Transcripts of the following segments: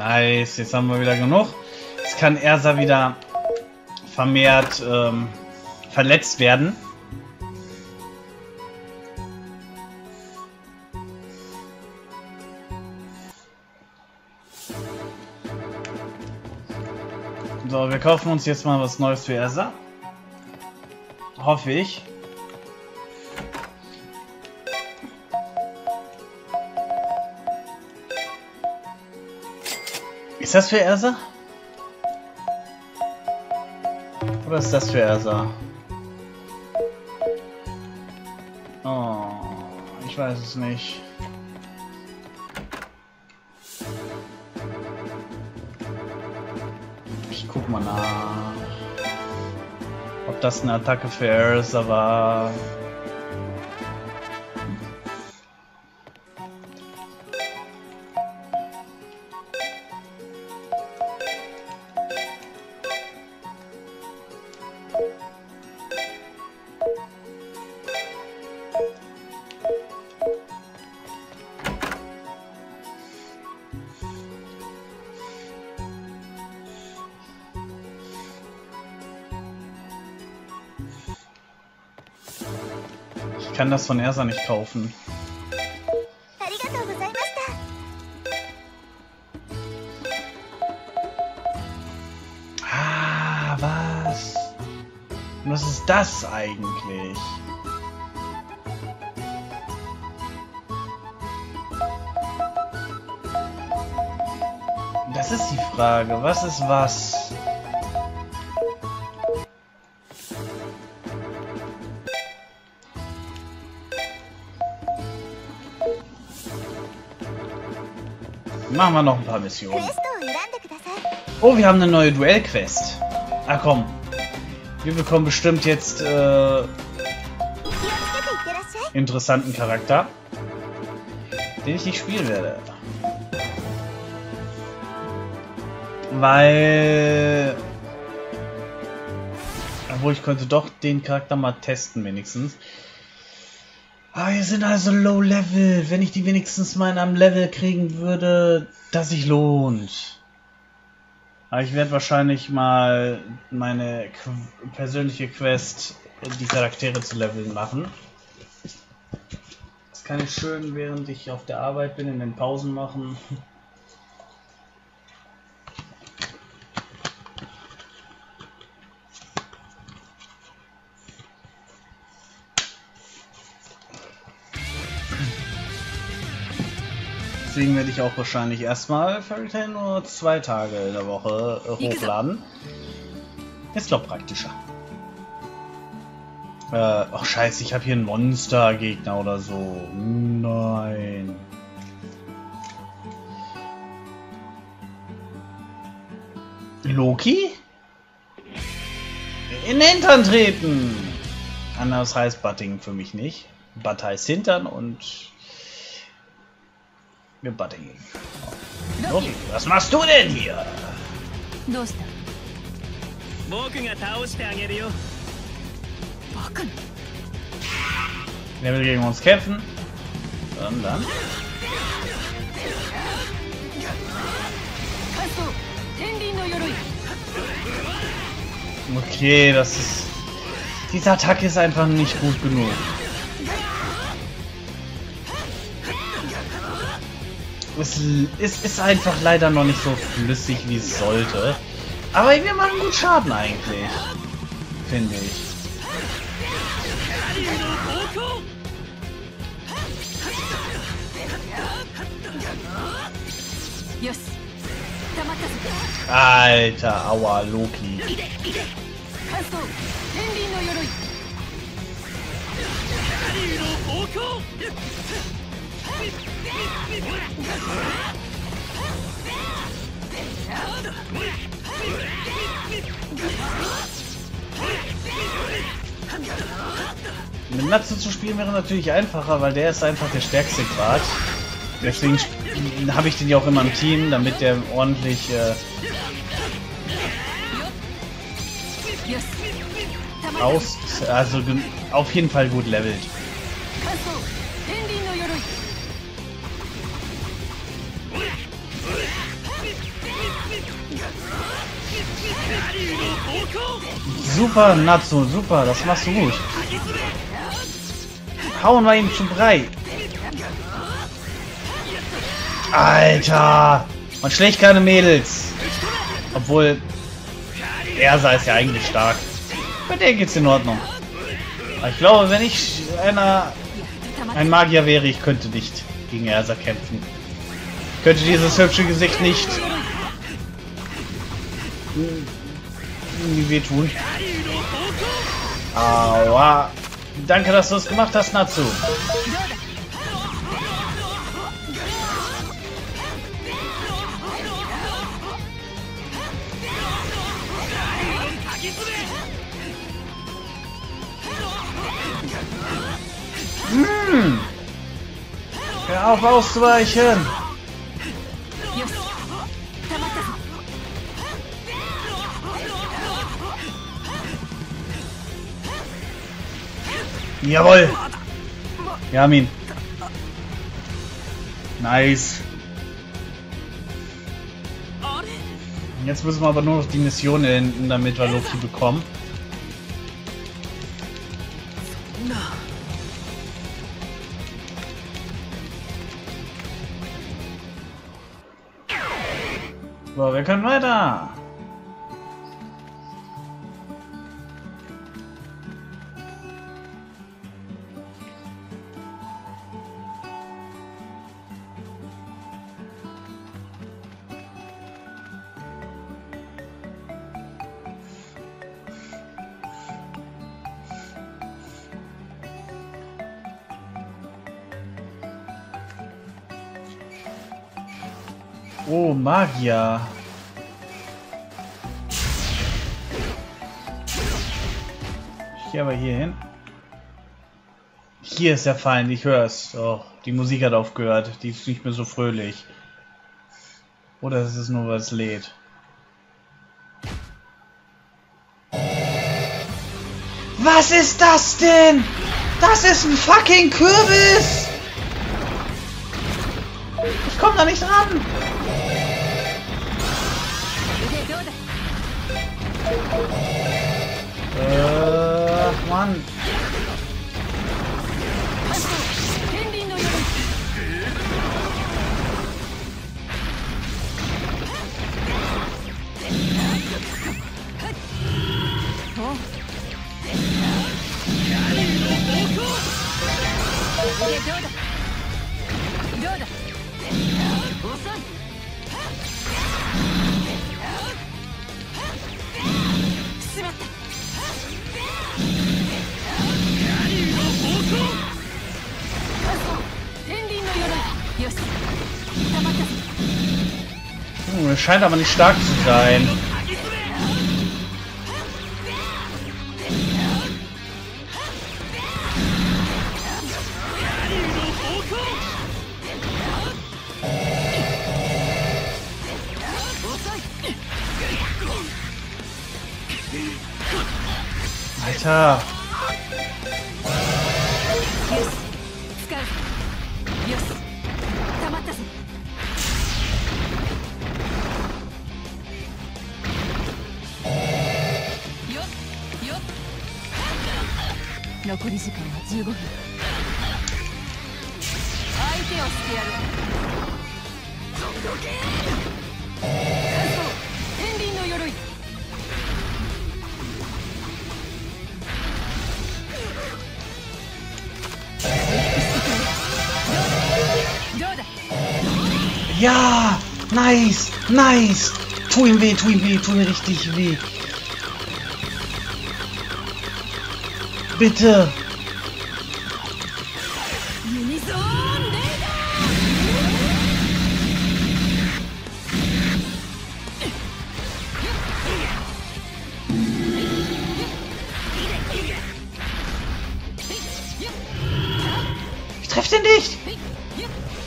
Nice, jetzt haben wir wieder genug. Jetzt kann Ersa wieder vermehrt ähm, verletzt werden. So, wir kaufen uns jetzt mal was Neues für Ersa. Hoffe ich. Ist das für Ersa? Oder ist das für Ersa? Oh, ich weiß es nicht. Ich guck mal nach. Ob das eine Attacke für Ersa war. kann das von Ersa nicht kaufen. Ah, was ist das eigentlich? Das ist die Frage. Was ist was? machen wir noch ein paar Missionen. Oh, wir haben eine neue Duell-Quest. Ah, komm. Wir bekommen bestimmt jetzt, äh, interessanten Charakter, den ich nicht spielen werde. Weil... Obwohl, ich könnte doch den Charakter mal testen, wenigstens. Ah, wir sind also low level. Wenn ich die wenigstens mal in einem Level kriegen würde, das sich lohnt. Aber ich werde wahrscheinlich mal meine Qu persönliche Quest, die Charaktere zu leveln, machen. Das kann ich schön, während ich auf der Arbeit bin, in den Pausen machen. Deswegen werde ich auch wahrscheinlich erstmal Fairy Tail nur zwei Tage in der Woche äh, hochladen. Ist doch praktischer. Äh, oh scheiße, ich habe hier einen Monstergegner oder so. Nein. Loki? In den Hintern treten! Anders heißt Butting für mich nicht. Butt heißt Hintern und mit Butter was machst du denn hier? Er will gegen uns kämpfen. Und dann. Okay, das ist... Diese Attacke ist einfach nicht gut genug. Es, es ist einfach leider noch nicht so flüssig, wie es sollte. Aber wir machen gut Schaden eigentlich. Finde ich. Alter, aua, Loki. Mit Natsu zu spielen wäre natürlich einfacher, weil der ist einfach der stärkste Grad. Deswegen habe ich den ja auch immer im Team, damit der ordentlich... Äh, aus, also auf jeden Fall gut levelt. Super, Natsu, super, das machst du gut. Hauen wir ihm zu Brei. Alter! Man schlägt keine Mädels. Obwohl, Ersa ist ja eigentlich stark. Bei der geht's in Ordnung. Aber ich glaube, wenn ich einer, ein Magier wäre, ich könnte nicht gegen Ersa kämpfen. Ich könnte dieses hübsche Gesicht nicht irgendwie wehtun. Aua. Danke, dass du es gemacht hast, Natsu. Hm. Hör auf auszuweichen. Jawohl. Wir haben ihn. Nice. Jetzt müssen wir aber nur noch die Mission enden, damit wir Loki bekommen. So, wir können weiter. Oh, Magier. Ich gehe aber hier hin. Hier ist der Feind, ich höre es. Oh, die Musik hat aufgehört. Die ist nicht mehr so fröhlich. Oder ist es nur was lädt? Was ist das denn? Das ist ein fucking Kürbis! Ich komm da nicht ran! Äh, Hm, scheint aber nicht stark zu sein. Alter. Ja, nice, nice. Tu ihm weh, tu ihm weh, tu ihm richtig weh. Bitte.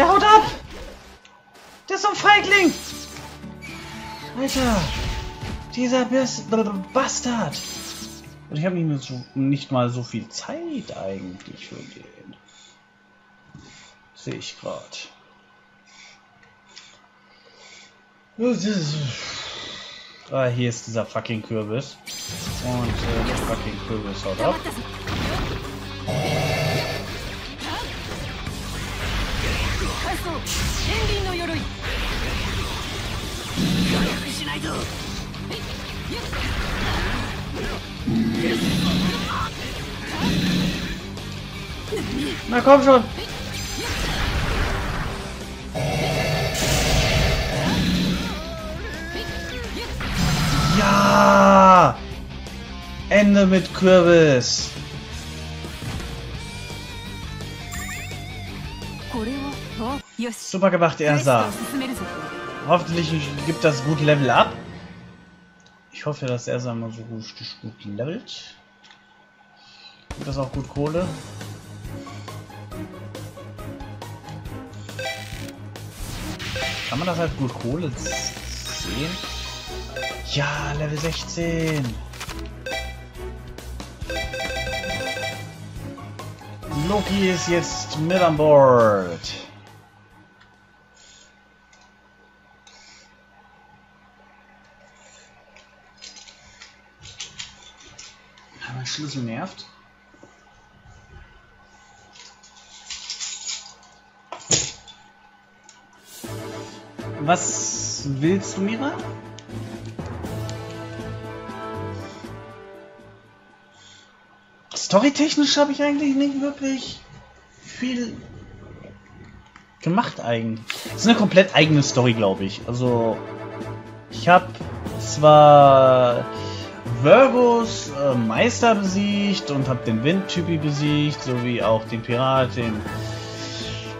Der haut ab. Der ist so ein Feigling. Alter. Dieser Bis Bastard. Und ich habe nicht, so, nicht mal so viel Zeit eigentlich für den. Sehe ich gerade. Ah, hier ist dieser fucking Kürbis. Und äh, fucking Kürbis haut 黙 ab. 天輪の鎧しないと Na komm schon! Ja! Ende mit Kürbis! Super gemacht, Ersa. Hoffentlich gibt das gut Level ab. Ich hoffe, dass Ersa mal so gut, gut levelt. Gibt das auch gut Kohle? Kann man das halt gut Kohle sehen? Ja, Level 16. Loki ist jetzt mit an Bord. Schlüssel nervt. Was willst du, Mira? Storytechnisch habe ich eigentlich nicht wirklich viel gemacht eigentlich. Es ist eine komplett eigene Story, glaube ich. Also ich habe zwar Virgos äh, Meister besiegt und habe den Windtypi besiegt, sowie auch den Pirat, den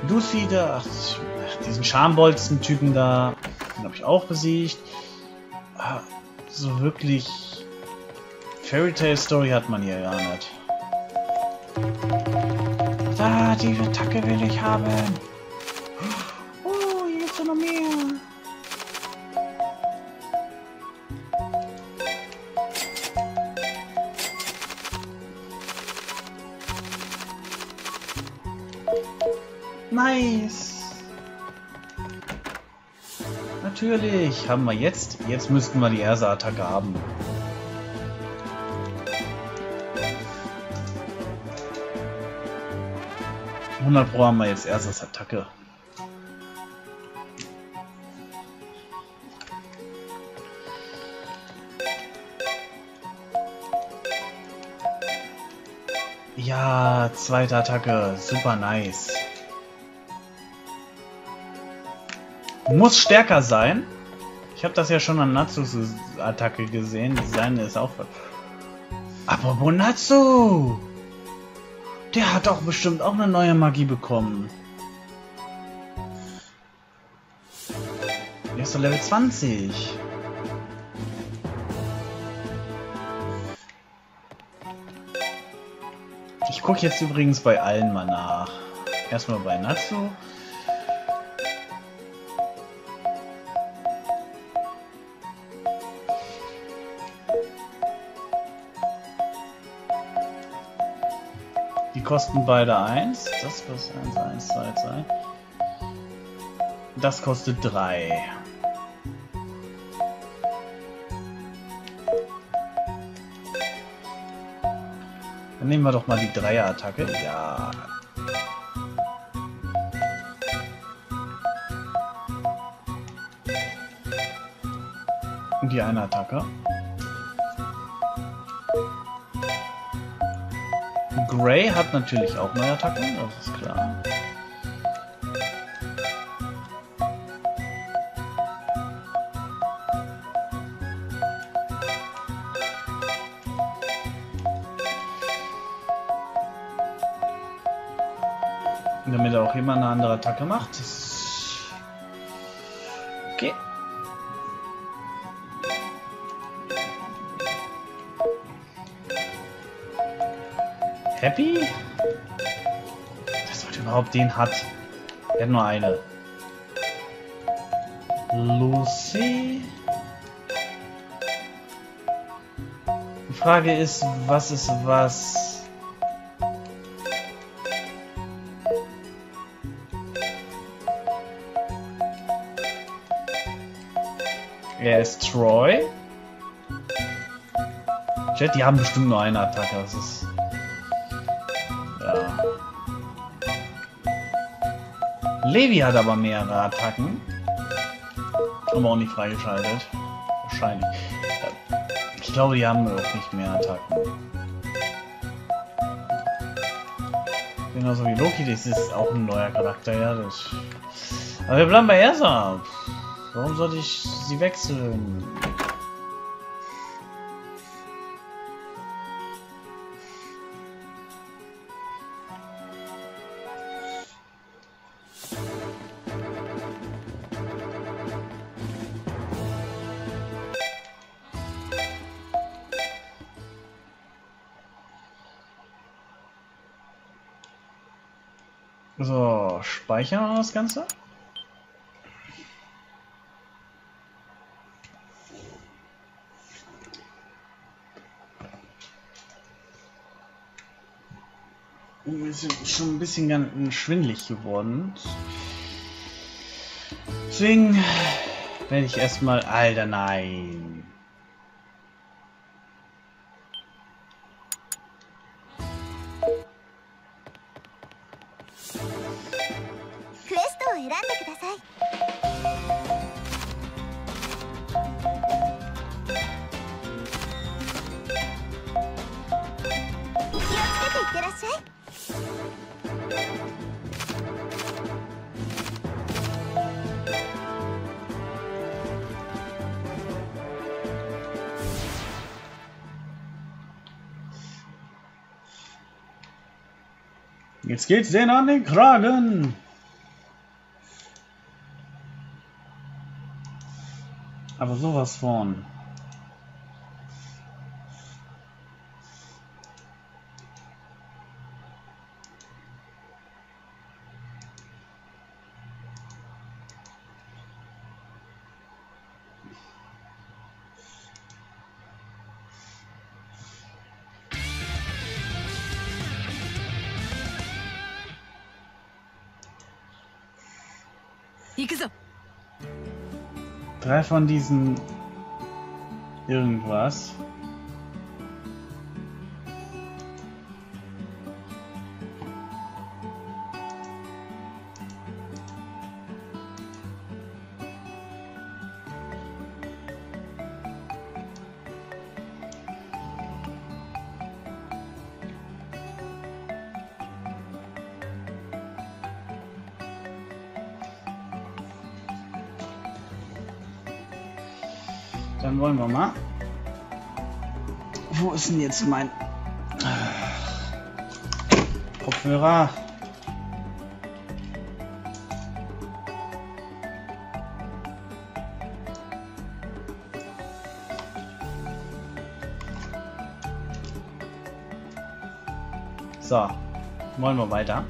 Lucy da, ach, diesen Schambolzen-Typen da, den habe ich auch besiegt. Ah, So wirklich Fairy Tale Story hat man hier gar nicht. Da, die Attacke will ich haben. Natürlich, haben wir jetzt. Jetzt müssten wir die erste Attacke haben. Hundert Pro haben wir jetzt erstes Attacke. Ja, zweite Attacke, super nice. Muss stärker sein. Ich habe das ja schon an Natsus Attacke gesehen. Seine ist auch. Aber Natsu! Der hat doch bestimmt auch eine neue Magie bekommen. Der ist doch Level 20. Ich gucke jetzt übrigens bei allen mal nach. Erstmal bei Natsu. Kosten beide 1. Das kostet 1, 1, 2, 2. Das kostet 3. Dann nehmen wir doch mal die Dreier-Attacke. Ja. Und die eine Attacke. Gray hat natürlich auch neue Attacken, das ist klar. Damit er auch immer eine andere Attacke macht. Das Happy? Dass er überhaupt den hat. Er hat nur eine. Lucy? Die Frage ist, was ist was? Er ist Troy. Jet, die haben bestimmt nur eine Attacke. Das ist. Levi hat aber mehrere Attacken. Aber auch nicht freigeschaltet. Wahrscheinlich. Ja. Ich glaube, die haben auch nicht mehr Attacken. Genauso wie Loki, das ist auch ein neuer Charakter, ja. Das aber wir bleiben bei Ersa. Warum sollte ich sie wechseln? Speichern wir das Ganze. Wir sind schon ein bisschen ganz schwindlig geworden. Deswegen werde ich erstmal. Alter, nein. Jetzt geht's denen an den Kragen. Aber sowas von. Drei von diesen irgendwas. Dann wollen wir mal. Wo ist denn jetzt mein Kopfhörer? So, wollen wir weiter.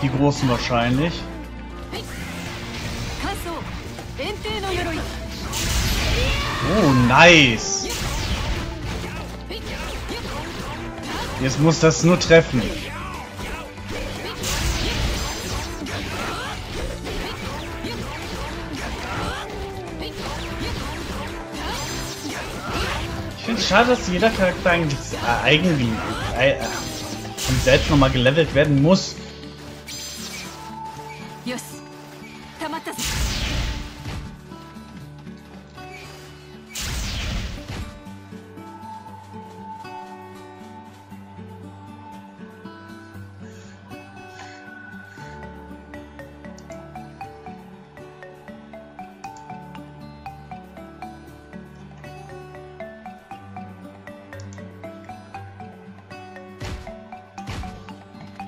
Die großen wahrscheinlich. Oh, nice. Jetzt muss das nur treffen. Ich finde es schade, dass jeder Charakter eigentlich äh, eigentlich äh, äh, selbst nochmal gelevelt werden muss.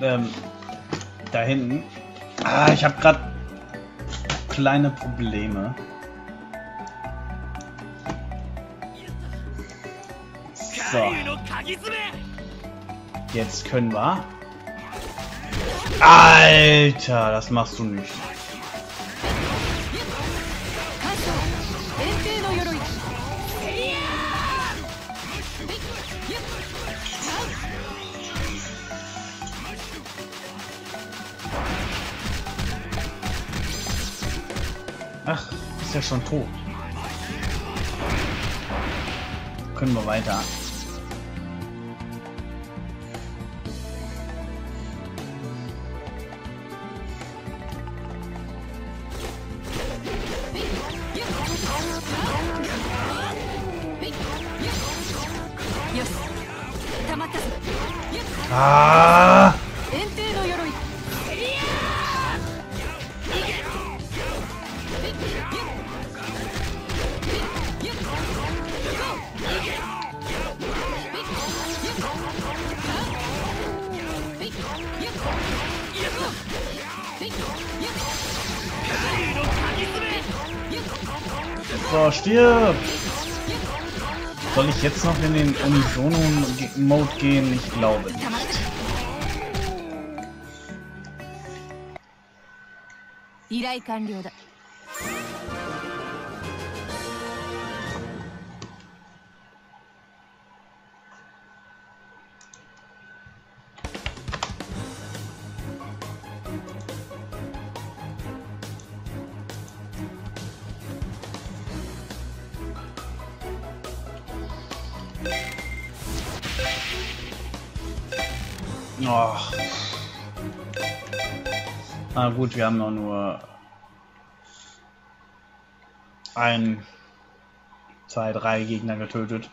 Ähm, da hinten. Ah, ich habe gerade kleine Probleme. So. Jetzt können wir. Alter, das machst du nicht. Ist ja schon tot. Können wir weiter. Ah! So, stirb! Soll ich jetzt noch in den Unisono-Mode gehen? Ich glaube nicht. Oh. Na gut, wir haben noch nur ein, zwei, drei Gegner getötet.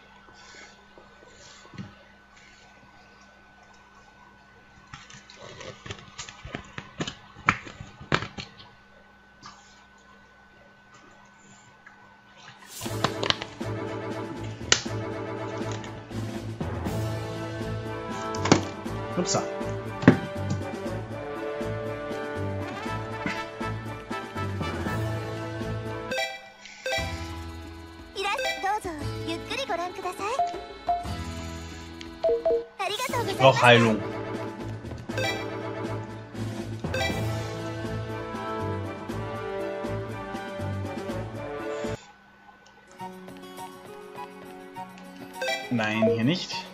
Brauche す Heilung. Nein, hier nicht.